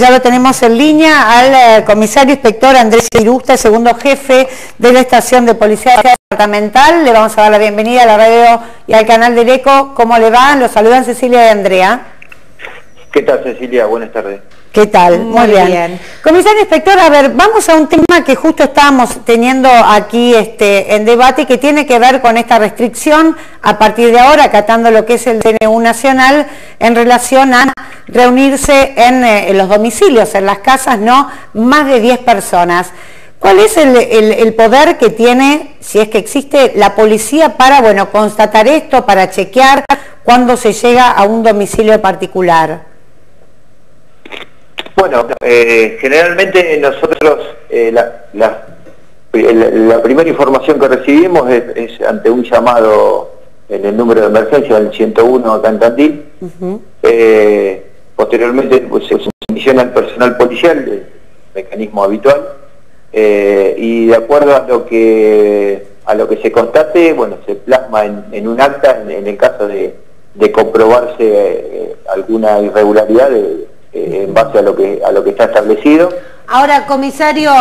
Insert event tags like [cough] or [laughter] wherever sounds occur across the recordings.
Ya lo tenemos en línea al eh, comisario inspector Andrés Irusta, segundo jefe de la estación de policía departamental. Le vamos a dar la bienvenida a la radio y al canal de ECO. ¿Cómo le va? Los saludan Cecilia y Andrea. ¿Qué tal Cecilia? Buenas tardes. ¿Qué tal? Muy, bien. Comisario Inspector, a ver, vamos a un tema que justo estábamos teniendo aquí este, en debate que tiene que ver con esta restricción a partir de ahora, acatando lo que es el DNU nacional en relación a reunirse en, eh, los domicilios, en las casas, no más de 10 personas. ¿Cuál es el, el, poder que tiene, si es que existe, la policía para, bueno, constatar esto, para chequear cuando se llega a un domicilio particular? Bueno, eh, generalmente nosotros eh, la, primera información que recibimos es, ante un llamado en el número de emergencia del 101 acá en eh, posteriormente pues, se condiciona al personal policial, el mecanismo habitual, y de acuerdo a lo que a lo que se constate, bueno, se plasma en, un acta en, el caso de, de comprobarse alguna irregularidad de, eh, en base a lo que a lo que está establecido. Ahora, comisario,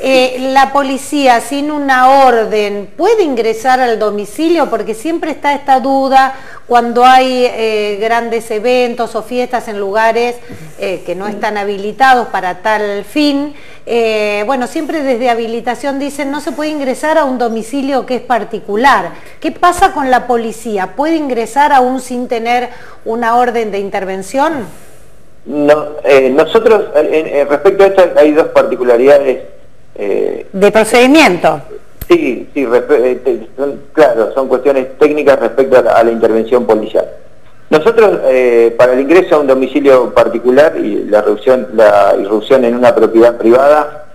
eh, la policía sin una orden puede ingresar al domicilio porque siempre está esta duda cuando hay eh, grandes eventos o fiestas en lugares que no están habilitados para tal fin. bueno, siempre desde habilitación dicen no se puede ingresar a un domicilio que es particular. ¿Qué pasa con la policía? ¿Puede ingresar aún sin tener una orden de intervención? No, eh, nosotros, eh, respecto a esto, hay dos particularidades. Eh, ¿De procedimiento? Sí, sí, claro, son cuestiones técnicas respecto a la, intervención policial. Nosotros, para el ingreso a un domicilio particular y la, reducción, la irrupción en una propiedad privada,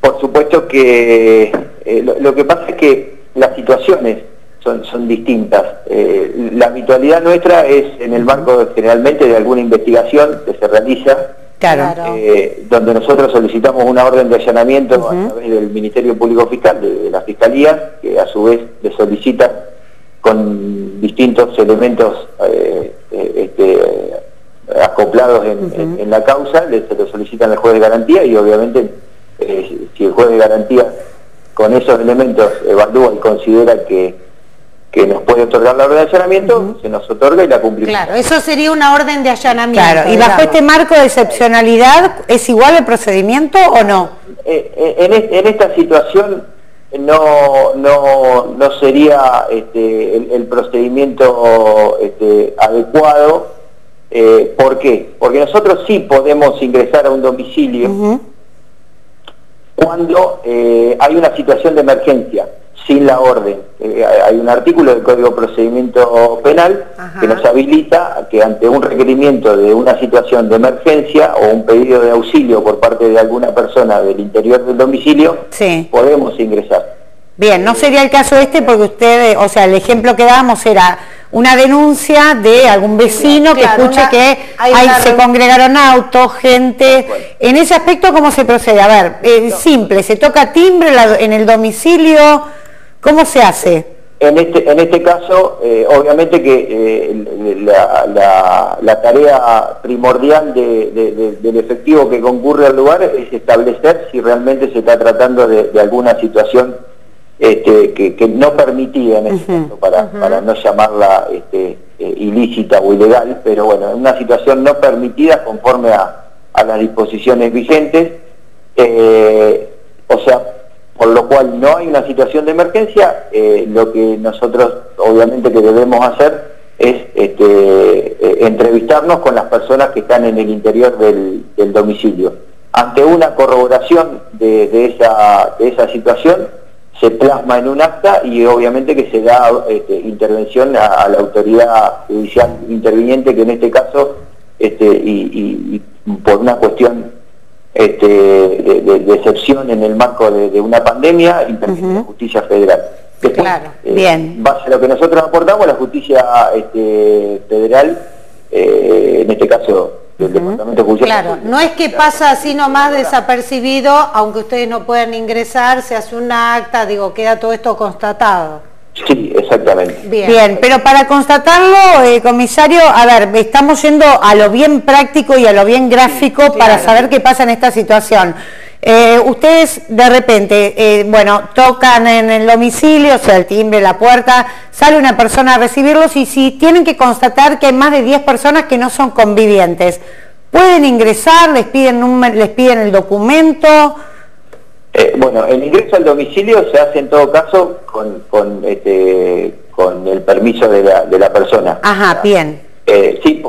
por supuesto que lo que pasa es que las situaciones son, distintas. Eh, la habitualidad nuestra es en el marco generalmente de alguna investigación que se realiza, eh, donde nosotros solicitamos una orden de allanamiento a través del Ministerio Público Fiscal, de, la Fiscalía, que a su vez le solicita con distintos elementos eh, este, acoplados en, la causa, le, se lo solicitan al juez de garantía y obviamente si el juez de garantía con esos elementos evalúa y considera que que nos puede otorgar la orden de allanamiento, se nos otorga y la cumplimos. Claro, eso sería una orden de allanamiento. Claro, y bajo este marco de excepcionalidad, ¿es igual el procedimiento o no? Eh, eh, en, esta situación no, no, no sería este, el, procedimiento este, adecuado. Eh, ¿Por qué? Porque nosotros sí podemos ingresar a un domicilio cuando hay una situación de emergencia sin la orden. Eh, hay un artículo del Código de Procedimiento Penal que nos habilita que ante un requerimiento de una situación de emergencia o un pedido de auxilio por parte de alguna persona del interior del domicilio, podemos ingresar. Bien, no sería el caso este porque usted, o sea, el ejemplo que dábamos era una denuncia de algún vecino que escuche que hay, se congregaron autos, gente. En ese aspecto, ¿cómo se procede? A ver, eh, simple, se toca timbre en el domicilio, ¿Cómo se hace? En este, en este caso, eh, obviamente que eh, la, tarea primordial del efectivo que concurre al lugar es establecer si realmente se está tratando de, alguna situación este, que, no permitía en este caso, para, para no llamarla este, eh, ilícita o ilegal, pero bueno, en una situación no permitida conforme a, a las disposiciones vigentes. o sea, por lo cual no hay una situación de emergencia, eh, lo que nosotros obviamente que debemos hacer es este, eh, entrevistarnos con las personas que están en el interior del, domicilio. Ante una corroboración de, esa, de esa situación, se plasma en un acta y obviamente que se da este, intervención a, la autoridad judicial interviniente, que en este caso, este, y por una cuestión este, de, excepción en el marco de, una pandemia interviene la justicia federal. claro, eh, bien. Base a lo que nosotros aportamos, la justicia este, federal, eh, en este caso del Departamento Judicial. Claro, no es que pasa así nomás desapercibido, aunque ustedes no puedan ingresar, se hace una acta, digo, queda todo esto constatado. Sí, exactamente. Bien, pero para constatarlo, eh, comisario, a ver, estamos yendo a lo bien práctico y a lo bien gráfico para saber qué pasa en esta situación. Eh, ustedes de repente, eh, bueno, tocan en el domicilio, o sea, el timbre, la puerta, sale una persona a recibirlos y si tienen que constatar que hay más de 10 personas que no son convivientes, ¿pueden ingresar? ¿Les piden, un, les piden el documento? Eh, bueno, el ingreso al domicilio se hace en todo caso con, con, este, con el permiso de la, de la persona. Ajá, bien. sí,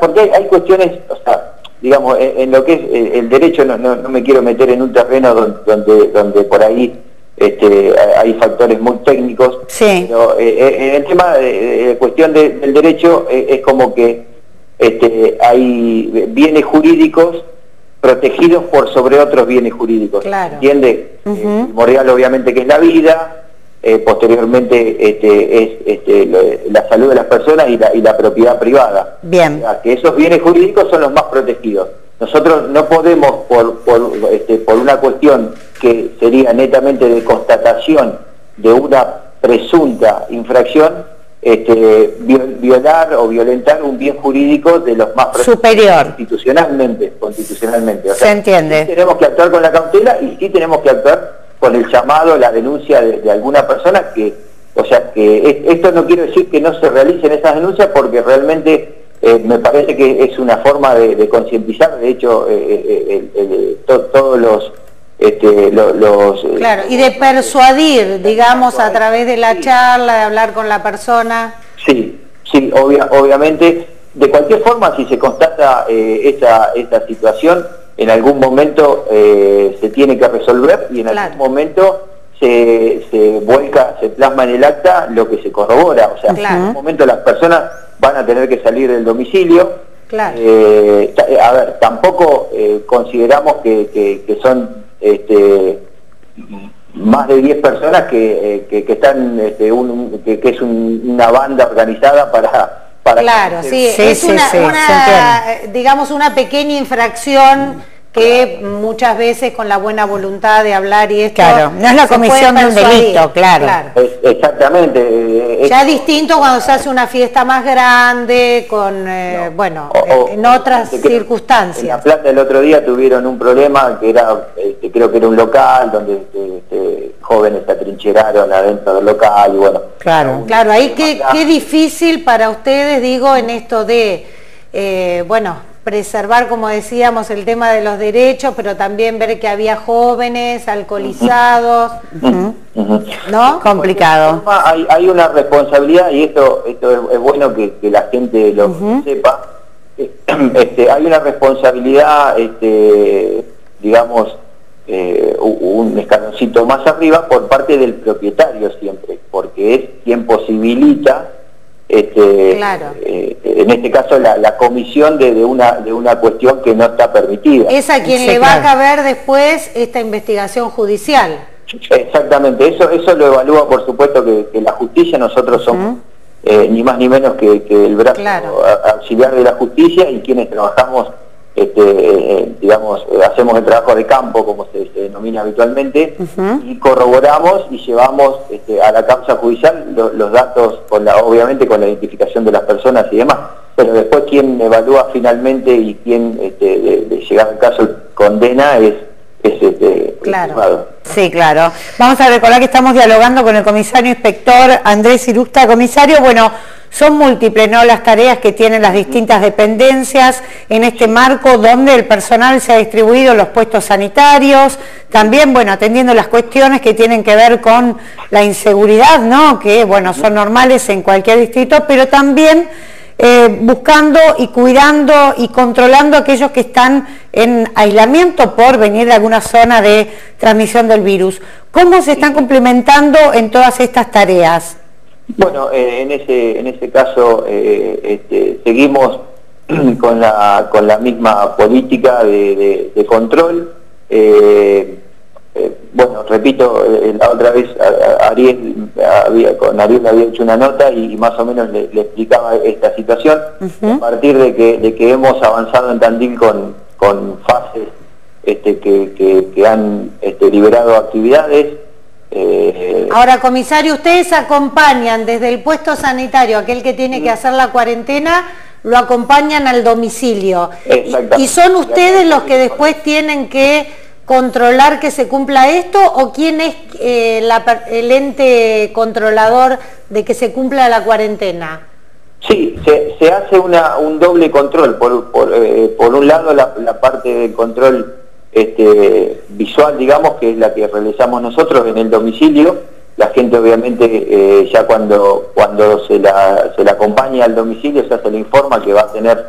porque hay, cuestiones, o sea, digamos, en, lo que es eh, el derecho no, no, me quiero meter en un terreno donde, donde, por ahí este, hay factores muy técnicos, pero eh, eh, en el tema de, cuestión del derecho es como que este, hay bienes jurídicos protegidos por sobre otros bienes jurídicos, claro. ¿entiende? obviamente que es la vida, eh, posteriormente este, es este, la salud de las personas y la, propiedad privada. Bien. que esos bienes jurídicos son los más protegidos. Nosotros no podemos, por, este, por, una cuestión que sería netamente de constatación de una presunta infracción, este, violar o violentar un bien jurídico de los más superior. constitucionalmente constitucionalmente. Se entiende. tenemos que actuar con la cautela y sí tenemos que actuar con el llamado, la denuncia de, alguna persona que, o sea, que esto no quiero decir que no se realicen esas denuncias porque realmente eh, me parece que es una forma de, concientizar, de hecho, eh, eh, todos los... Este, los, claro, y de persuadir, digamos, a través de la charla, de hablar con la persona. Sí, sí, obviamente. De cualquier forma, si se constata esta, esta situación, en algún momento eh, se tiene que resolver y en algún momento se, se, vuelca, se plasma en el acta lo que se corrobora. O sea, en algún momento las personas van a tener que salir del domicilio. Eh, a ver, tampoco eh, consideramos que, son este, más de 10 personas que, que, están, este, un, que, es una banda organizada para claro, sí, es una, digamos, una pequeña infracción que muchas veces con la buena voluntad de hablar y esto... Claro, no es la comisión de un delito, claro. exactamente. Eh, ya distinto cuando se hace una fiesta más grande, con, eh, bueno, en otras circunstancias. En La Plata el otro día tuvieron un problema que era, este, creo que era un local donde este, este, jóvenes se atrincheraron adentro del local y bueno... Claro, claro, ahí qué, qué difícil para ustedes, digo, en esto de, eh, bueno preservar, como decíamos, el tema de los derechos, pero también ver que había jóvenes alcoholizados, ¿no? Complicado. Hay, una responsabilidad, y esto, esto es, bueno que, la gente lo sepa, [clears throat] este, hay una responsabilidad, este, digamos, eh, un escaloncito más arriba por parte del propietario siempre, porque es quien posibilita este, eh, en este caso la, comisión de, una, de una cuestión que no está permitida. Es a quien le va a caber después esta investigación judicial. Exactamente, eso, eso lo evalúa por supuesto que, la justicia, nosotros somos eh, ni más ni menos que, el brazo auxiliar de la justicia y quienes trabajamos este, eh, digamos, eh, hacemos el trabajo de campo, como se, denomina habitualmente, y corroboramos y llevamos este, a la causa judicial los datos, con la, obviamente con la identificación de las personas y demás. Pero después quien evalúa finalmente y quien este, de, llegar al caso condena es, es este, claro. Sí, claro. Vamos a recordar que estamos dialogando con el comisario inspector Andrés Irusta. Comisario, bueno, son múltiples ¿no? las tareas que tienen las distintas dependencias en este marco donde el personal se ha distribuido en los puestos sanitarios, también bueno, atendiendo las cuestiones que tienen que ver con la inseguridad, ¿no? que bueno, son normales en cualquier distrito, pero también eh, buscando y cuidando y controlando a aquellos que están en aislamiento por venir de alguna zona de transmisión del virus. ¿Cómo se están complementando en todas estas tareas? Bueno, eh, en, ese, en ese caso eh, este, seguimos [clears throat] con la, con la misma política de, control. Eh, bueno, repito, la otra vez Ariel había, con Ariel había hecho una nota y, más o menos le, explicaba esta situación. A partir de que, de que hemos avanzado en Tandil con, con fases este, que, que, han este, liberado actividades, Eh, Ahora, comisario, ustedes acompañan desde el puesto sanitario, aquel que tiene que hacer la cuarentena, lo acompañan al domicilio. Y, son ustedes los que después tienen que controlar que se cumpla esto o quién es eh, el ente controlador de que se cumpla la cuarentena? Sí, se, hace un doble control. Por, por, eh, un lado, la, parte del control este, visual, digamos, que es la que realizamos nosotros en el domicilio. La gente, obviamente, eh, ya cuando, cuando se, la, se la acompaña al domicilio, ya se le informa que va a tener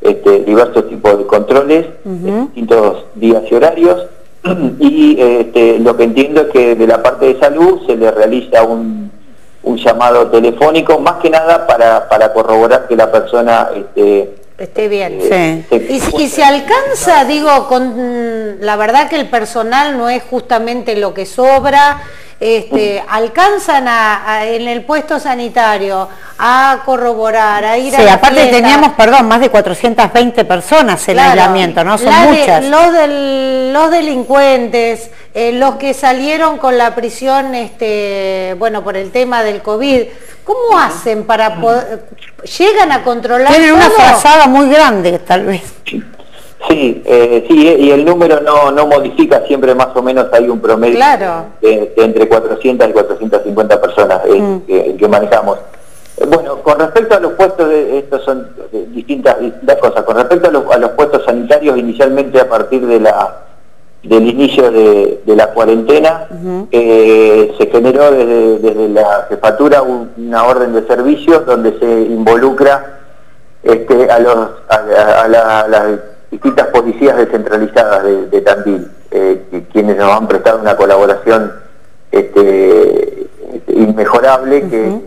este, diversos tipos de controles en distintos días y horarios. [clears throat] Y este, lo que entiendo es que de la parte de salud se le realiza un un llamado telefónico, más que nada para, para corroborar que la persona este, esté bien. Y, y, se alcanza, digo, con la verdad que el personal no es justamente lo que sobra, este, alcanzan a, en el puesto sanitario a corroborar, a ir a Sí, aparte teníamos, perdón, más de 420 personas en aislamiento, ¿no? Son muchas. los, del, los delincuentes, eh, los que salieron con la prisión, este, bueno, por el tema del COVID, ¿cómo hacen para poder, llegan a controlar Tienen una frazada muy grande, tal vez. Sí, eh, sí, y el número no, no modifica, siempre más o menos hay un promedio de, entre 400 y 450 personas eh, mm. que, manejamos. Bueno, con respecto a los puestos, de, estos son distintas, cosas, con respecto a los, a los, puestos sanitarios, inicialmente a partir de la del inicio de, la cuarentena, se generó desde, la jefatura una orden de servicio donde se involucra este, a, los, a, la distintas policías descentralizadas de, Tandil, eh, quienes nos han prestado una colaboración este, inmejorable que,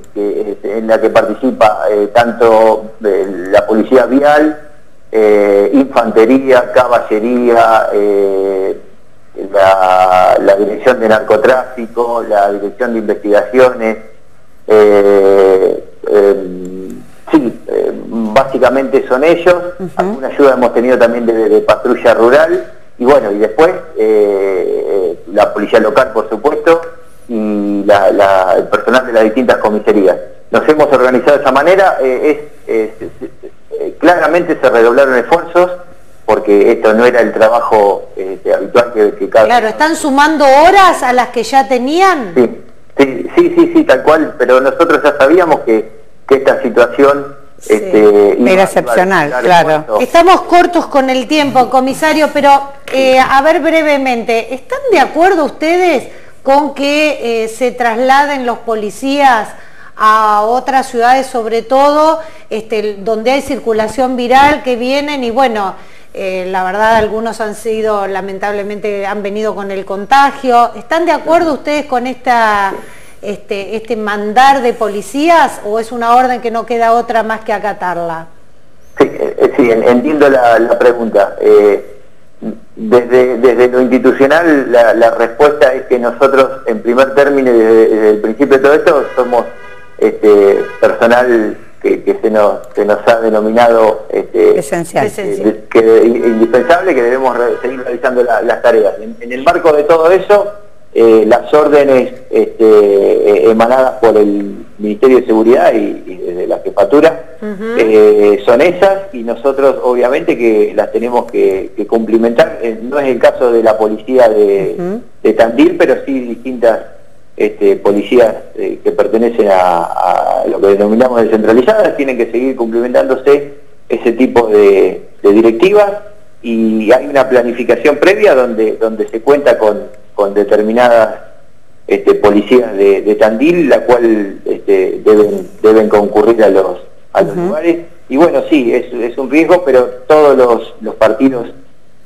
en la que participa eh, tanto eh, la policía vial, infantería, caballería, la, la, dirección de narcotráfico, la dirección de investigaciones, Sí, eh, básicamente son ellos. Alguna ayuda hemos tenido también de, patrulla rural. Y bueno, y después eh, eh, la policía local, por supuesto, y el personal de las distintas comisarías. Nos hemos organizado de esa manera. es, claramente se redoblaron esfuerzos porque esto no era el trabajo este, habitual que, que cada... Claro, ¿están sumando horas a las que ya tenían? Sí, sí, sí, sí, sí tal cual, pero nosotros ya sabíamos que esta situación este, era excepcional, claro. Estamos cortos con el tiempo, comisario, pero eh, a ver brevemente, ¿están de acuerdo ustedes con que eh, se trasladen los policías a otras ciudades, sobre todo este, donde hay circulación viral, que vienen y bueno, eh, la verdad algunos han sido, lamentablemente, han venido con el contagio. ¿Están de acuerdo ustedes con esta este, este mandar de policías o es una orden que no queda otra más que acatarla? Sí, eh, sí entiendo la, pregunta. Eh, desde, desde lo institucional la, respuesta es que nosotros en primer término desde, el principio de todo esto somos este, personal que, se, nos, se nos ha denominado este, esencial, que, indispensable, que debemos seguir realizando las tareas. en, el marco de todo eso, eh, las órdenes este, eh, emanadas por el Ministerio de Seguridad y, desde la jefatura eh, son esas y nosotros obviamente que las tenemos que, cumplimentar. no es el caso de la policía de, Tandil, pero sí distintas este, policías que pertenecen a, lo que denominamos descentralizadas tienen que seguir cumplimentándose ese tipo de, de directivas y hay una planificación previa donde, donde se cuenta con con determinadas este, policías de, Tandil, la cual este, deben, deben concurrir a los, a los lugares. Y bueno, sí, es, es, un riesgo, pero todos los, los partidos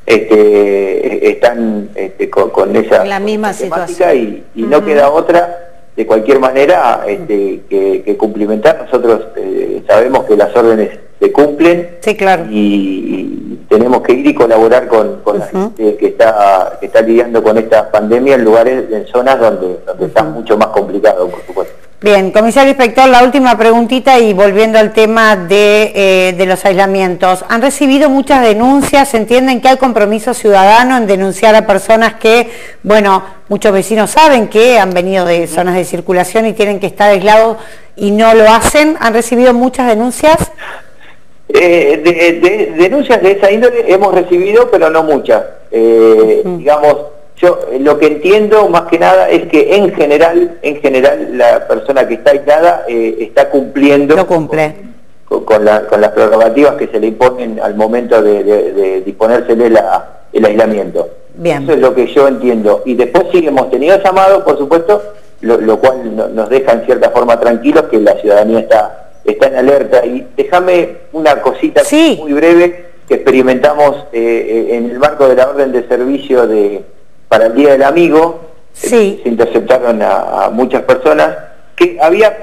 este, están este, con, esa la misma situación. y, no queda otra de cualquier manera este, que, cumplimentar. Nosotros eh, sabemos que las órdenes se cumplen sí, claro. y, tenemos que ir y colaborar con, la gente que está, que está lidiando con esta pandemia en lugares, en zonas donde, donde está mucho más complicado, por supuesto. Bien, comisario inspector, la última preguntita y volviendo al tema de, eh, de, los aislamientos. Han recibido muchas denuncias, entienden que hay compromiso ciudadano en denunciar a personas que, bueno, muchos vecinos saben que han venido de zonas de circulación y tienen que estar aislados y no lo hacen. ¿Han recibido muchas denuncias? Eh, de, denuncias de esa índole hemos recibido, pero no muchas. Eh, digamos, yo eh, lo que entiendo más que nada es que en general, en general la persona que está aislada eh, está cumpliendo cumple. con, las prerrogativas que se le imponen al momento de, de, disponérsele el aislamiento. Bien. Eso es lo que yo entiendo. Y después sí hemos tenido llamados, por supuesto, lo, cual nos deja en cierta forma tranquilos que la ciudadanía está, está en alerta. Y déjame una cosita muy breve que experimentamos eh, en el marco de la orden de servicio de para el Día del Amigo, sí. se interceptaron a, muchas personas, que había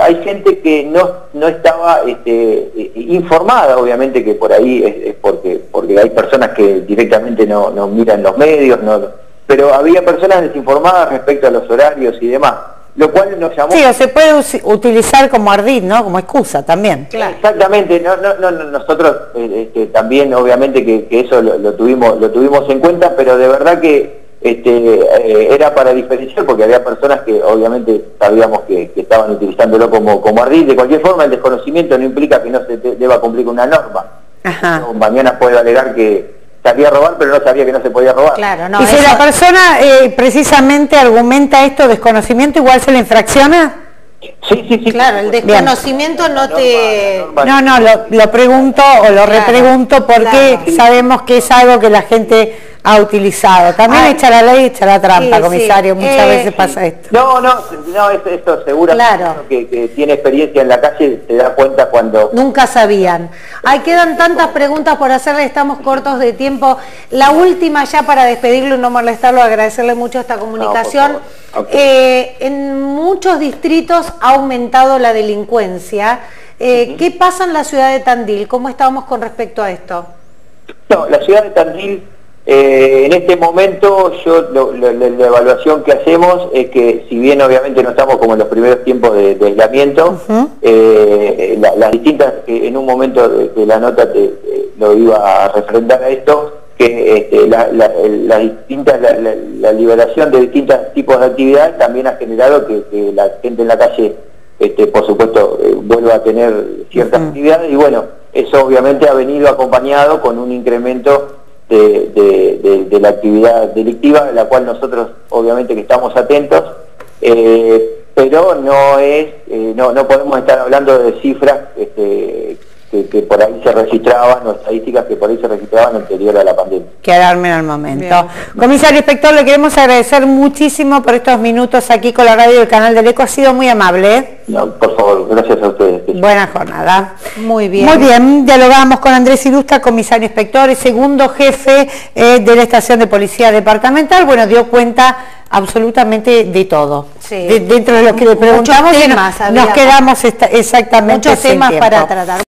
hay gente que no, no estaba este, informada, obviamente que por ahí es, porque, porque hay personas que directamente no, no miran los medios, no, pero había personas desinformadas respecto a los horarios y demás lo cual nos llamó... Sí, o se puede utilizar como ardid, ¿no? Como excusa también. Exactamente, no, no, no, nosotros eh, este, también obviamente que, eso lo, tuvimos, lo tuvimos en cuenta, pero de verdad que este, eh, era para diferenciar porque había personas que obviamente sabíamos que, estaban utilizándolo como, como ardid. De cualquier forma, el desconocimiento no implica que no se deba cumplir una norma. mañana puede alegar que sabía robar, pero no sabía que no se podía robar. Claro, no, y si la persona eh, precisamente argumenta esto, desconocimiento, igual se le infracciona. Sí, sí, sí. Claro, el desconocimiento no te... No, no, lo, pregunto o lo repregunto porque sabemos que es algo que la gente ha utilizado. También echa la ley, echa la trampa, comisario, muchas eh, veces pasa esto. No, no, no, esto, seguro claro. que, tiene experiencia en la calle se da cuenta cuando... Nunca sabían. Hay quedan tantas preguntas por hacerle, estamos cortos de tiempo. La última ya para despedirlo y no molestarlo, agradecerle mucho esta comunicación. Eh, en muchos distritos ha aumentado la delincuencia. Eh, ¿Qué pasa en la ciudad de Tandil? ¿Cómo estamos con respecto a esto? No, la ciudad de Tandil eh, en este momento yo la evaluación que hacemos es que si bien obviamente no estamos como en los primeros tiempos de, aislamiento, eh, las distintas, en un momento de, la nota te, lo iba a refrendar a esto, que este, la, distintas, la, liberación de distintos tipos de actividades también ha generado que, la gente en la calle, este, por supuesto, eh, vuelva a tener ciertas actividades. Y bueno, eso obviamente ha venido acompañado con un incremento de, la actividad delictiva, de la cual nosotros obviamente que estamos atentos, eh, pero no es, eh, no, no podemos estar hablando de cifras este, que, por ahí se registraban, o estadísticas que por ahí se registraban anterior a la pandemia. Quedarme en el momento. Comisario Inspector, le queremos agradecer muchísimo por estos minutos aquí con la radio del canal del ECO, ha sido muy amable. ¿eh? No, por favor, gracias a ustedes. Buena jornada. Muy bien. Muy bien, dialogamos con Andrés Ilustra, comisario inspector y segundo jefe eh, de la estación de policía departamental. Bueno, dio cuenta absolutamente de todo. dentro de lo que le preguntamos, nos, quedamos exactamente Muchos temas para tratar.